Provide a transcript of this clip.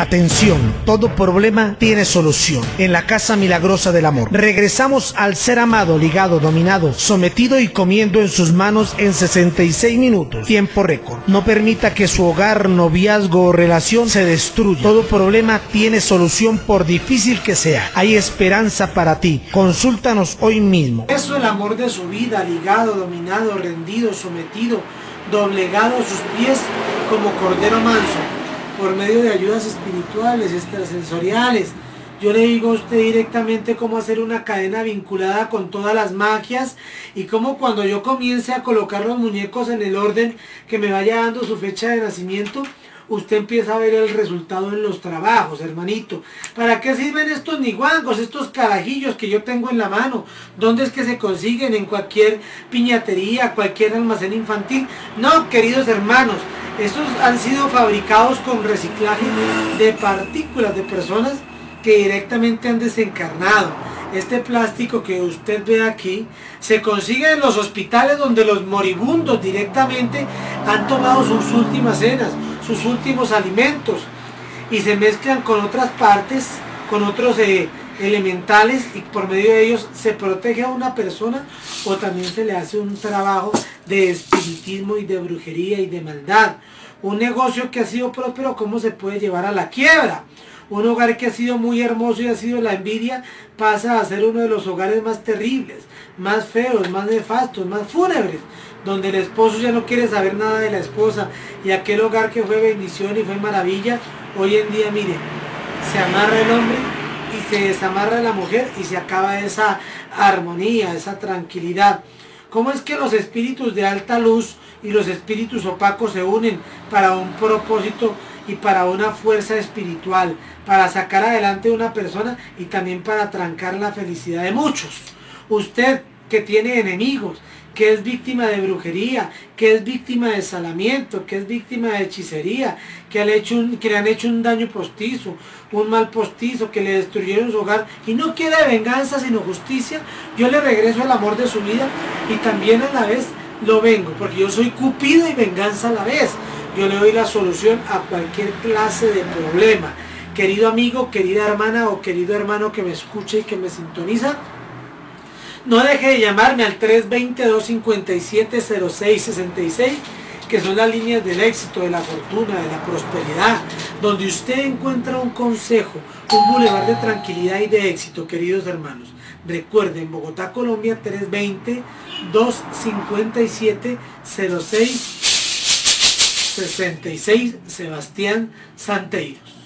Atención, todo problema tiene solución. En la Casa Milagrosa del Amor. Regresamos al ser amado, ligado, dominado, sometido y comiendo en sus manos en 66 minutos. Tiempo récord. No permita que su hogar, noviazgo o relación se destruya. Todo problema tiene solución por difícil que sea. Hay esperanza para ti. Consúltanos hoy mismo. Eso el amor de su vida, ligado, dominado, rendido, sometido, doblegado a sus pies como cordero manso por medio de ayudas espirituales, extrasensoriales. Yo le digo a usted directamente cómo hacer una cadena vinculada con todas las magias y cómo cuando yo comience a colocar los muñecos en el orden que me vaya dando su fecha de nacimiento, usted empieza a ver el resultado en los trabajos, hermanito. ¿Para qué sirven estos niguangos, estos carajillos que yo tengo en la mano? ¿Dónde es que se consiguen? ¿En cualquier piñatería, cualquier almacén infantil? No, queridos hermanos, estos han sido fabricados con reciclaje de partículas de personas que directamente han desencarnado. Este plástico que usted ve aquí se consigue en los hospitales donde los moribundos directamente han tomado sus últimas cenas, sus últimos alimentos y se mezclan con otras partes, con otros eh, elementales y por medio de ellos se protege a una persona o también se le hace un trabajo de espiritismo y de brujería y de maldad. Un negocio que ha sido próspero, ¿cómo se puede llevar a la quiebra? Un hogar que ha sido muy hermoso y ha sido la envidia, pasa a ser uno de los hogares más terribles, más feos, más nefastos, más fúnebres, donde el esposo ya no quiere saber nada de la esposa y aquel hogar que fue bendición y fue maravilla, hoy en día, mire, se amarra el hombre y se desamarra la mujer y se acaba esa armonía, esa tranquilidad. ¿Cómo es que los espíritus de alta luz y los espíritus opacos se unen para un propósito y para una fuerza espiritual, para sacar adelante una persona y también para trancar la felicidad de muchos? Usted que tiene enemigos, que es víctima de brujería, que es víctima de salamiento, que es víctima de hechicería, que, le, hecho que le han hecho un daño postizo, un mal postizo, que le destruyeron su hogar y no quiere venganza sino justicia, yo le regreso el amor de su vida y también a la vez lo vengo, porque yo soy cupido y venganza a la vez. Yo le doy la solución a cualquier clase de problema. Querido amigo, querida hermana o querido hermano que me escuche y que me sintoniza, no deje de llamarme al 320-257-0666, que son las líneas del éxito, de la fortuna, de la prosperidad, donde usted encuentra un consejo, un bulevar de tranquilidad y de éxito, queridos hermanos. Recuerden, Bogotá, Colombia, 320-257-0666, Sebastián Santeiros.